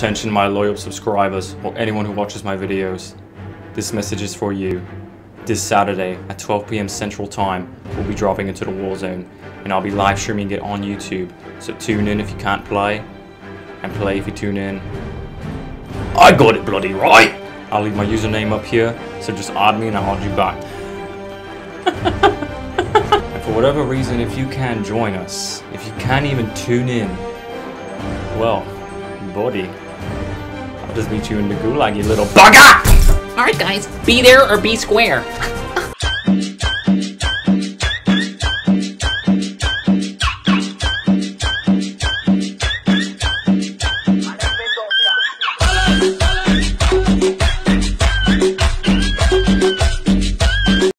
Attention my loyal subscribers, or anyone who watches my videos. This message is for you. This Saturday at 12pm Central Time, we'll be dropping into the Warzone, and I'll be live streaming it on YouTube. So tune in if you can't play, and play if you tune in. I got it bloody right! I'll leave my username up here, so just add me and I'll add you back. and for whatever reason, if you can't join us, if you can't even tune in, well, buddy, I'll just meet you in the gulag, you little bugger! Alright guys, be there or be square.